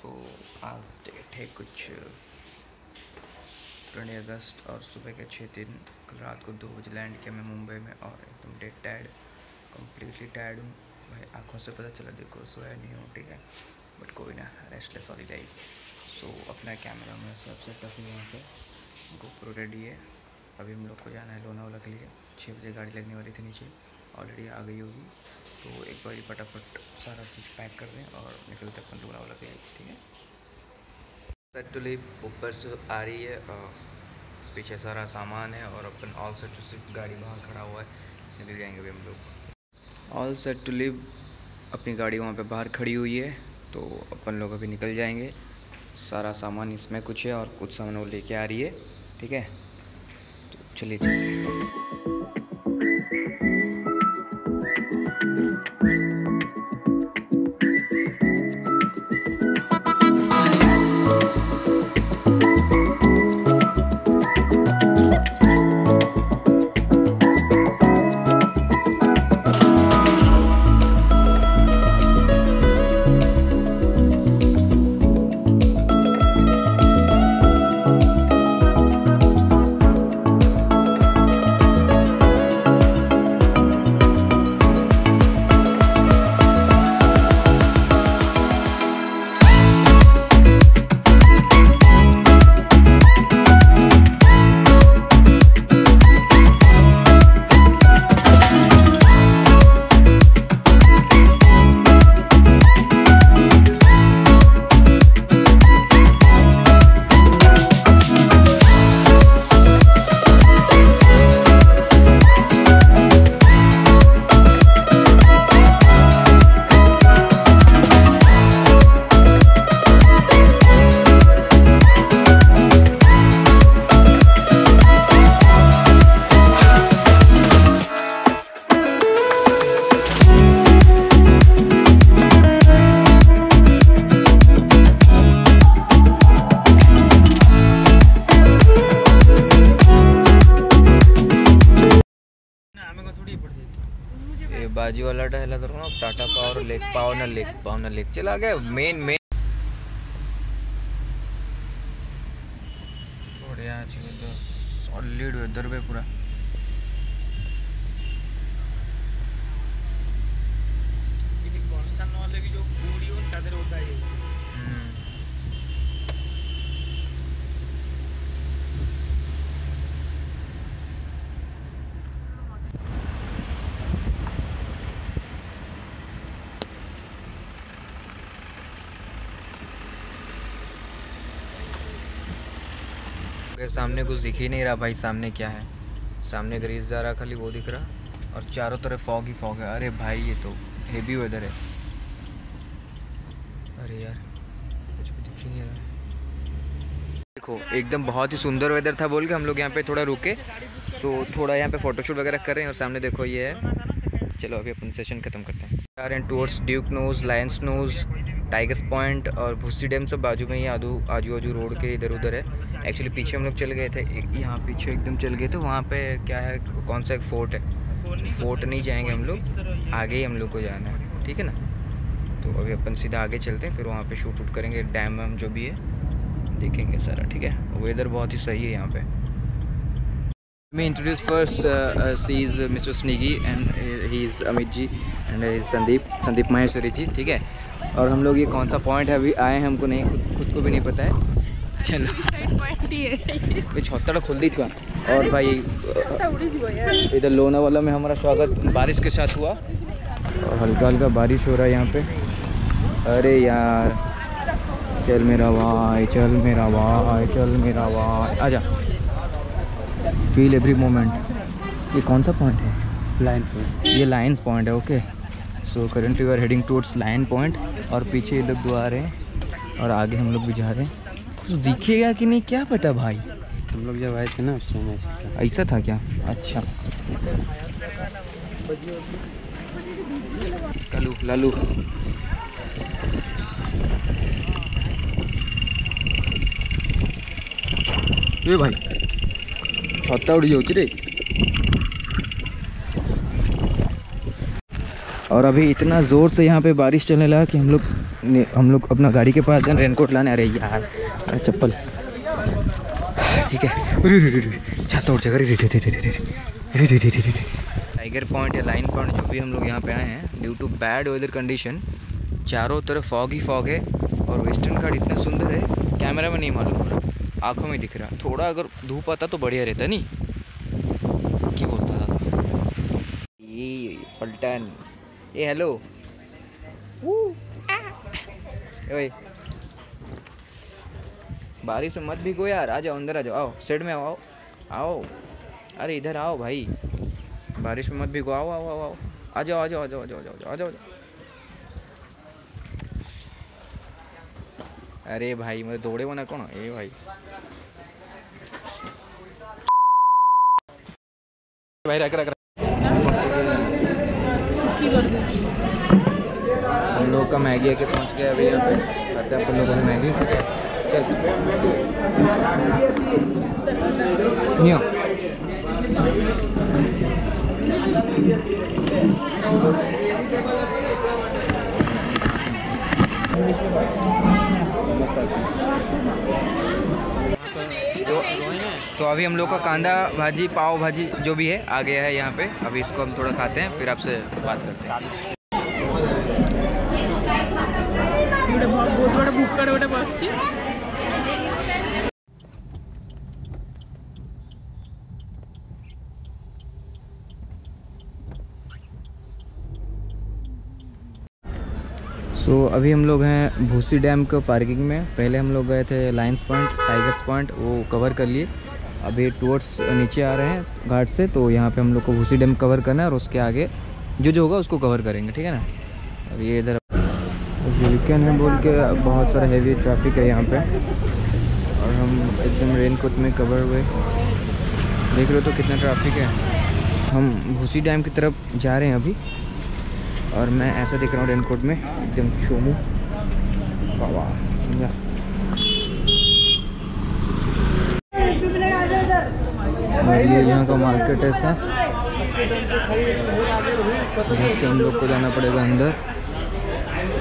सो आज डेट है कुछ ट्वेंटी अगस्त और सुबह के छः दिन। कल रात को दो बजे लैंड किया मैं मुंबई में और एकदम डेड टायर्ड कम्प्लीटली टायर्ड हूँ। भाई, आँखों से पता चला, देखो, सोया नहीं हूँ, ठीक है? बट कोई ना रेस्टलेस वाली लाइफ सो अपना कैमरा में सबसे टफ है यहाँ पे। गोप्रो रेडी है। अभी हम लोग को जाना है लोनावाला के लिए। छः बजे गाड़ी लगने वाली थी नीचे। ऑलरेडी आ गई होगी। तो एक बार फटाफट सारा चीज़ पैक कर दें और निकलते अपन लोनावाला के ठीक है? सेट टू लिप ऊपर से आ रही है और पीछे सारा सामान है और अपन ऑल सेट टू सिर्फ़ गाड़ी बाहर खड़ा हुआ है, निकल जाएँगे अभी हम लोग। ऑल सेट टू लिप अपनी गाड़ी वहाँ पे बाहर खड़ी हुई है तो अपन लोग अभी निकल जाएँगे। सारा सामान इसमें कुछ है और कुछ सामान वो लेके आ रही है, ठीक है? तो चलिए। ये बाजी वाला टहला करो ना टाटा पावर लेक पावर ना लेक पावर ना लेक। चला गया मेन मेन बढ़िया सॉलिड वेदर तो। पे पूरा। के सामने कुछ दिख ही नहीं रहा, भाई सामने क्या है? सामने ग्रीस जा रहा, खाली वो दिख रहा, और चारों तरफ़ फॉग ही फॉग है। अरे भाई, ये तो हेवी वेदर है। अरे यार, कुछ भी दिख ही नहीं रहा। देखो, एकदम बहुत ही सुंदर वेदर था बोल के हम लोग यहाँ पे थोड़ा रुके। सो थोड़ा यहाँ पे फोटोशूट वगैरह कर रहे हैं और सामने देखो ये है। चलो, अभी अपन सेशन खत्म करते हैं। Towards Duke Nose Lions Nose Tigers Point और भूसी डैम सब बाजू में ही आजू आजू आजू रोड के इधर उधर है। एक्चुअली पीछे हम लोग चल गए थे यहाँ पीछे एकदम चल गए थे वहाँ पे क्या है कौन सा एक फोर्ट है? फोर्ट नहीं जाएँगे हम लोग आगे ही हम लोग को जाना है ठीक है ना? तो अभी अपन सीधा आगे चलते हैं फिर वहाँ पे शूट वूट करेंगे डैम वैम जो भी है देखेंगे सारा ठीक है? वेदर बहुत ही सही है यहाँ पे। Me introduce first uh, uh, she is uh, Mr. Sniggy and uh, he is Amit ji and he is Sandeep Sandeep Maheshwari जी ठीक है? और हम लोग ये कौन सा पॉइंट है? अभी आए हैं हमको नहीं खुद खुद को भी नहीं पता है। चलो। ये छत्ता खोल दी थी और भाई इधर लोनावाला में हमारा स्वागत बारिश के साथ हुआ। और हल्का हल्का बारिश हो रहा है यहाँ पे। अरे यार चल मेरा भाई चल मेरा भाई चल मेरा भाई। आजा। फील एवरी मोमेंट ये कौन सा पॉइंट है? लाइन पॉइंट ये लाइन्स पॉइंट है okay so currently we are heading towards Lion Point और पीछे ये लोग दो आ रहे हैं और आगे हम लोग भी जा रहे हैं। तो दिखेगा कि नहीं क्या पता भाई? हम लोग जब आए थे ना उस समय ऐसा था। क्या? अच्छा। लालू लालू। ये भाई छत्ता उड़ी जाऊँ रे? और अभी इतना ज़ोर से यहाँ पे बारिश चलने लगा कि हम लोग हम लोग अपना गाड़ी के पास जाए रेनकोट लाने आ रहे यार अरे चप्पल ठीक है छत और जगह टाइगर पॉइंट या लाइन पॉइंट जो भी हम लोग यहाँ पे आए हैं due to bad weather condition चारों तरफ़ फॉग ही फॉग है और वेस्टर्न घाट इतना सुंदर है कैमरा में नहीं मालूम हो रहा आँखों में दिख रहा थोड़ा अगर धूप आता तो बढ़िया रहता नहीं की बोलता ये पलटन ए हेलो ओए बारिश में मत भीगो यार। आ जाओ, अंदर आ जाओ। आओ साइड में आओ आओ। आओ। अरे, इधर आओ भाई। बारिश में मत भीगो। आओ आओ आओ आओ। आ जाओ आ जाओ आ जाओ आ जाओ आ जाओ आ जाओ अरे भाई, मैं दौड़े ना कौन? ए भाई। भाई रख रख। का मैगी आके पहुँच गया अभी यहाँ पे खाते हैं अपन लोगों ने मैगी। चल। नियो। तो, तो अभी हम लोग का कांदा भाजी पाव भाजी जो भी है आ गया है यहाँ पे। अभी इसको हम थोड़ा खाते हैं फिर आपसे बात करते हैं। ওটা বুক করে अभी हम लोग हैं भूसी डैम के पार्किंग में। पहले हम लोग गए थे लाइन्स पॉइंट टाइगर्स पॉइंट वो कवर कर लिए। अभी टूवर्ड्स नीचे आ रहे हैं घाट से तो यहाँ पे हम लोग को भूसी डैम कवर करना है और उसके आगे जो जो होगा उसको कवर करेंगे, ठीक है ना? अब ये इधर वीकेंड है बोल के बहुत सारा हैवी ट्रैफ़िक है यहाँ पे। और हम एकदम रेन कोट में कवर हुए। देख रहे हो तो कितना ट्रैफ़िक है। हम भूसी डैम की तरफ़ जा रहे हैं अभी। और मैं ऐसा देख रहा हूँ रेनकोट में। एकदम ये यहाँ का मार्केट ऐसा। इधर से हम लोग को जाना पड़ेगा अंदर।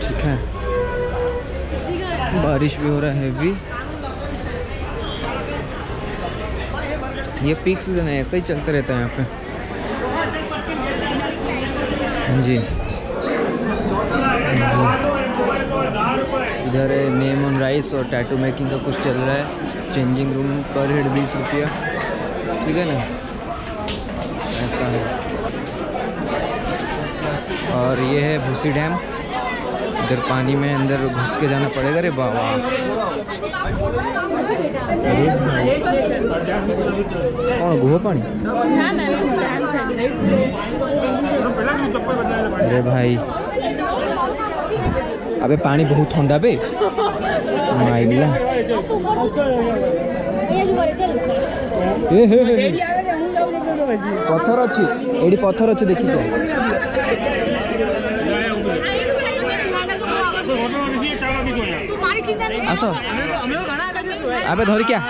ठीक है। बारिश भी हो रहा है हैवी ये पीक सीज़न है, ऐसा ही चलता रहता है यहाँ पे। जी। इधर है नेम ऑन राइस और टैटू मेकिंग का कुछ चल रहा है। चेंजिंग रूम पर हेड बीस रुपया। ठीक है ना? ऐसा है। और ये है भूसी डैम। इधर पानी में अंदर घुस के जाना पड़ेगा रे बाबा। हाँ, कौन गुह पानी? अरे भाई। अबे पानी बहुत ठंडा बे। माइला पत्थर अच्छी ये पत्थर अच्छी देखी तो। आस। આપણે ધરી ક્યાં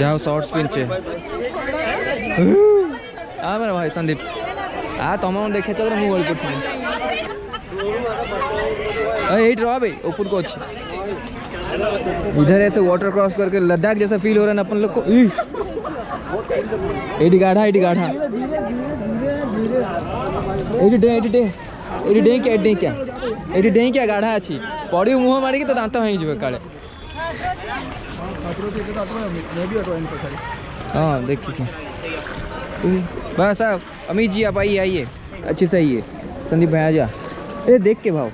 જાઓ શોર્ટ સ્પિન છે હા મારા ભાઈ સંદીપ હા देखे મને દેખે ओपन कोच इधर ऐसे वाटर क्रॉस करके लद्दाख जैसा फील हो रहा है ना अपन लोग को। एटी गाढ़ा एटी गाढ़ा। एटी डे एटी डे। एटी डे क्या एटी डे क्या? ଏଠି गाढ़ा अच्छी पड़ी मुह मार तो दात भांगी ଭାଙ୍ଗିଯିବ का हाँ देखी भाई साहब अमित जी आप आइए आइए अच्छे से आइए संदीप भाई आजा अरे देख के भाव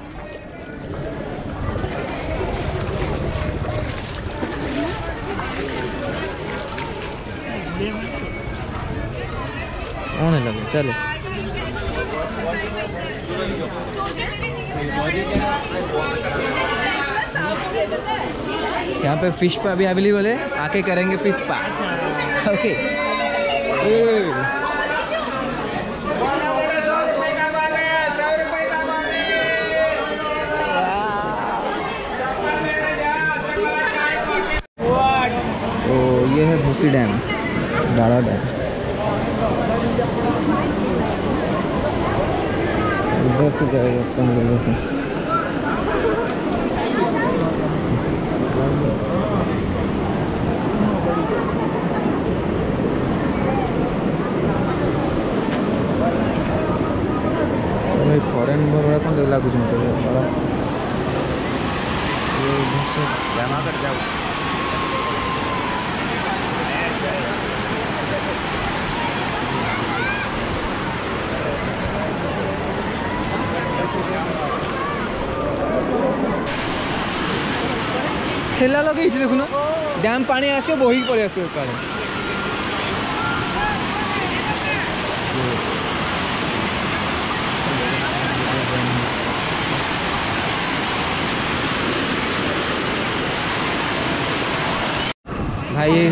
लगे चले यहाँ पे फ़िश पा भी अवेलेबल है। आके करेंगे फ़िश पा ओके तो ये है भूसी डैम दाड़ा डैम। জানাদের যাব ঠেলা ଲଗେଇଛି ଦେଖୁନ ଡ୍ୟାମ୍ ପାଣି ଆସିବ ବୋହିକି ପଳେଇ ଆସିବ ଏକାଳେ भाई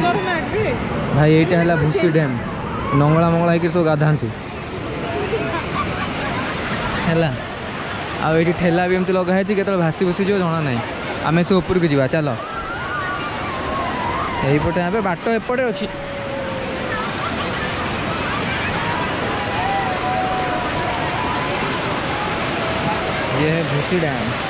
भाई ये है भूसी डैम नंगला मंगला सब गाधा है ये ठेला भी एमती लगाई के भासी भूसी जो जाना ना आम सब उपरक जावा चल यहीपटे आप बाट एपटे अच्छी ये भूसी डैम